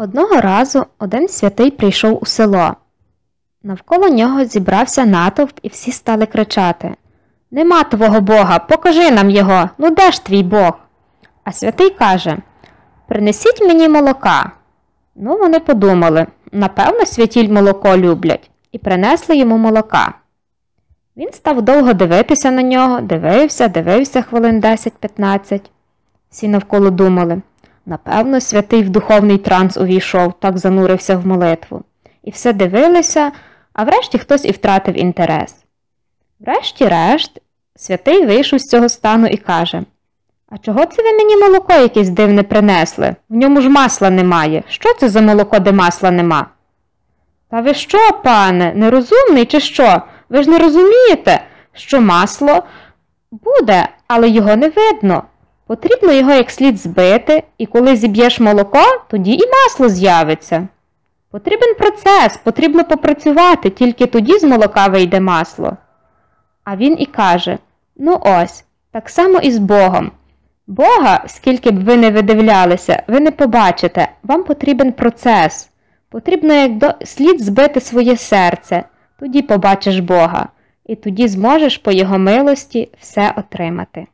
Одного разу один святий прийшов у село. Навколо нього зібрався натовп і всі стали кричати Нема твого Бога, покажи нам його, ну де ж твій Бог? А святий каже Принесіть мені молока. Ну, вони подумали напевно, святіль молоко люблять, і принесли йому молока. Він став довго дивитися на нього, дивився, дивився хвилин 10-15. Всі навколо думали напевно, святий в духовний транс увійшов, так занурився в молитву. І все дивилися, а врешті хтось і втратив інтерес. Врешті-решт, святий вийшов з цього стану і каже А чого це ви мені молоко якесь дивне принесли? В ньому ж масла немає. Що це за молоко, де масла нема? Та ви що, пане, нерозумний, чи що? Ви ж не розумієте, що масло буде, але його не видно. Потрібно його як слід збити, і коли зіб'єш молоко, тоді і масло з'явиться. Потрібен процес, потрібно попрацювати, тільки тоді з молока вийде масло. А він і каже ну ось, так само і з Богом. Бога, скільки б ви не видивлялися, ви не побачите, вам потрібен процес. Потрібно як до... слід збити своє серце, тоді побачиш Бога, і тоді зможеш по Його милості все отримати.